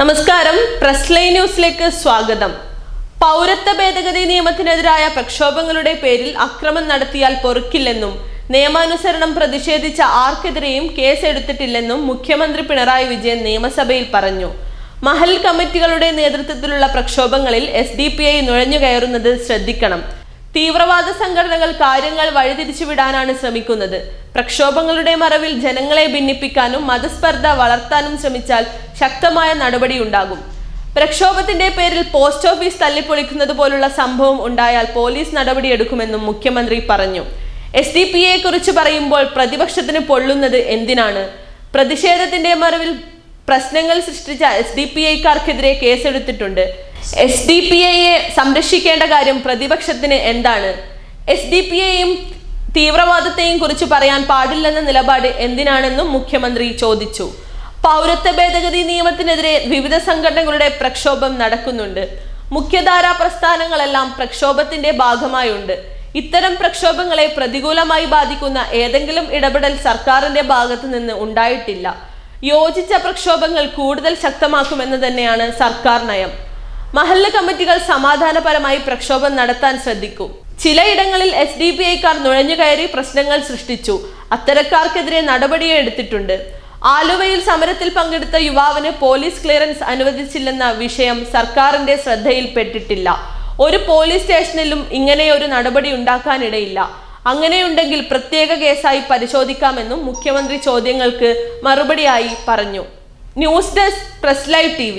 നമസ്കാരം. Press line ന്യൂസിലേക്ക് സ്വാഗതം. പൗരത്വ ഭേദഗതി നിയമത്തിനെതിരായ പ്രക്ഷോഭങ്ങളുടെ പേരിൽ അക്രമം നടത്തിയാൽ പൊറുക്കില്ലെന്നും നിയമാനുസരണം പ്രതിഷേധിച്ച ആർക്കെതിരെയും കേസെടുത്തിട്ടില്ലെന്നും മുഖ്യമന്ത്രി പിണറായി വിജയൻ നിയമസഭയിൽ പറഞ്ഞു. മഹൽ കമ്മിറ്റികളുടെ നേതൃത്വത്തിലുള്ള പ്രക്ഷോഭങ്ങളിൽ എസ് ഡി പി ഐ നുഴഞ്ഞുകയറുന്നത് ശ്രദ്ധിക്കണം. തീവ്രവാദ സംഘടനകൾ കാര്യങ്ങൾ വഴിതിരിച്ചുവിടാനാണ് ശ്രമിക്കുന്നത്. പ്രക്ഷോഭങ്ങളുടെ മറവിൽ ജനങ്ങളെ ഭിന്നിപ്പിക്കാനും മതസ്പർദ്ധ വളർത്താനും ശ്രമിച്ചാൽ ശക്തമായ നടപടിയുണ്ടാകും. പ്രക്ഷോഭത്തിന്റെ പേരിൽ പോസ്റ്റ് ഓഫീസ് തല്ലിപ്പൊളിക്കുന്നത് പോലുള്ള സംഭവം ഉണ്ടായാൽ പോലീസ് നടപടിയെടുക്കുമെന്നും മുഖ്യമന്ത്രി പറഞ്ഞു. എസ് ഡി പി കുറിച്ച് പറയുമ്പോൾ പ്രതിപക്ഷത്തിന് പൊള്ളുന്നത് എന്തിനാണ്? പ്രതിഷേധത്തിന്റെ മറവിൽ പ്രശ്നങ്ങൾ സൃഷ്ടിച്ച എസ് ഡി പി ഐക്കാർക്കെതിരെ കേസെടുത്തിട്ടുണ്ട്. എസ് ഡി പി ഐയെ സംരക്ഷിക്കേണ്ട കാര്യം പ്രതിപക്ഷത്തിന് എന്താണ്? എസ് ഡി പി ഐയും തീവ്രവാദത്തെയും കുറിച്ച് പറയാൻ പാടില്ലെന്ന നിലപാട് എന്തിനാണെന്നും മുഖ്യമന്ത്രി ചോദിച്ചു. പൗരത്വ ഭേദഗതി നിയമത്തിനെതിരെ വിവിധ സംഘടനകളുടെ പ്രക്ഷോഭം നടക്കുന്നുണ്ട്. മുഖ്യധാരാ പ്രസ്ഥാനങ്ങളെല്ലാം പ്രക്ഷോഭത്തിന്റെ ഭാഗമായുണ്ട്. ഇത്തരം പ്രക്ഷോഭങ്ങളെ പ്രതികൂലമായി ബാധിക്കുന്ന ഏതെങ്കിലും ഇടപെടൽ സർക്കാരിന്റെ ഭാഗത്തു നിന്ന് ഉണ്ടായിട്ടില്ല. യോജിച്ച പ്രക്ഷോഭങ്ങൾ കൂടുതൽ ശക്തമാക്കുമെന്ന് തന്നെയാണ് സർക്കാർ നയം. മഹല്ല് കമ്മിറ്റികൾ സമാധാനപരമായി പ്രക്ഷോഭം നടത്താൻ ശ്രദ്ധിക്കും. ചിലയിടങ്ങളിൽ എസ് ഡി പി ഐക്കാർ നുഴഞ്ഞുകയറി പ്രശ്നങ്ങൾ സൃഷ്ടിച്ചു. അത്തരക്കാർക്കെതിരെ നടപടിയും എടുത്തിട്ടുണ്ട്. ആലുവയിൽ സമരത്തിൽ പങ്കെടുത്ത യുവാവിന് പോലീസ് ക്ലിയറൻസ് അനുവദിച്ചില്ലെന്ന വിഷയം സർക്കാരിന്റെ ശ്രദ്ധയിൽപ്പെട്ടിട്ടില്ല. ഒരു പോലീസ് സ്റ്റേഷനിലും ഇങ്ങനെയൊരു നടപടി ഉണ്ടാക്കാനിടയില്ല. അങ്ങനെയുണ്ടെങ്കിൽ പ്രത്യേക കേസായി പരിശോധിക്കാമെന്നും മുഖ്യമന്ത്രി ചോദ്യങ്ങൾക്ക് മറുപടിയായി പറഞ്ഞു. News desk press live T